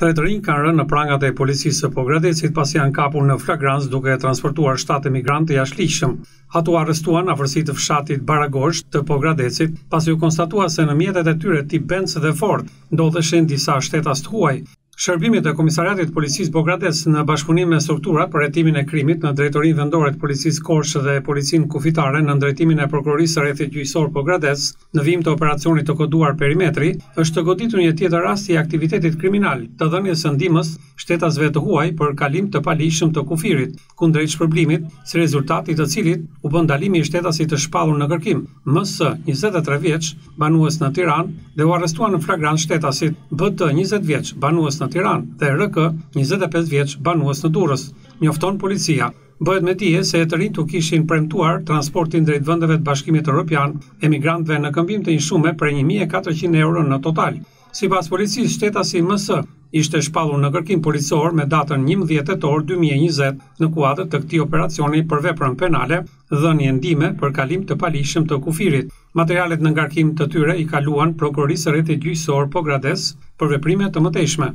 Tre të rinj kanë rënë në prangat e policisë së Pogradecit pasi janë kapur në flagrancë duke transportuar shtatë emigrantë të jashtëligjshëm. Ato u arrestuan në afërsi të fshatit Baragozhd të Pogradecit, pasi u konstatua se në mjetet e tyre tip Benz dhe Ford ndodheshin disa shtetas të huaj. Shërbimet e Komisariatit të Policisë Pogradec në bashkëpunim me strukturat për hetimin e krimit në Drejtorinë Vendore të Policisë Korçë dhe Policinë Kufitare nën drejtimin e Prokurorisë së Rrethit Gjyqësor Pogradec, Në vijim të operacionit të koduar Perimetri, është goditur një tjetër rast i aktivitetit kriminal të dhënies së ndihmës shtetasve të huaj për kalim të paligjshëm të kufirit, kundrejt shpërblimit, si rezultat i të cilit u bë ndalimi i shtetasit të shpallur në kërkim, MS, njëzet e tre vjeç, banues në Tiranë, dhe u arrestuan në flagrancë shtetasit, BT, njëzet vjeç, banues në Tiranë, dhe RK, njëzet e pesë vjeç, banues në Durrës, njofton policia. Bëhet me dije se të rinjtë u kishin premtuar transportin drejt vendeve të Bashkimit Europian emigrantëve në këmbim të një shume prej një mijë e katërqind euro në total. Sipas policisë, shtetasi MS. ishte shpallur në kërkim policor me datën njëmbëdhjetë tetor dy mijë e njëzet në kuadër të këtij operacioni për veprën penale Dhënie ndihme për kalim të paligjshëm të kufirit. Materialet në ngarkim të tyre i kaluan Prokurorisë së Rrethit Gjyqësor Pogradec për veprime të mëtejshme.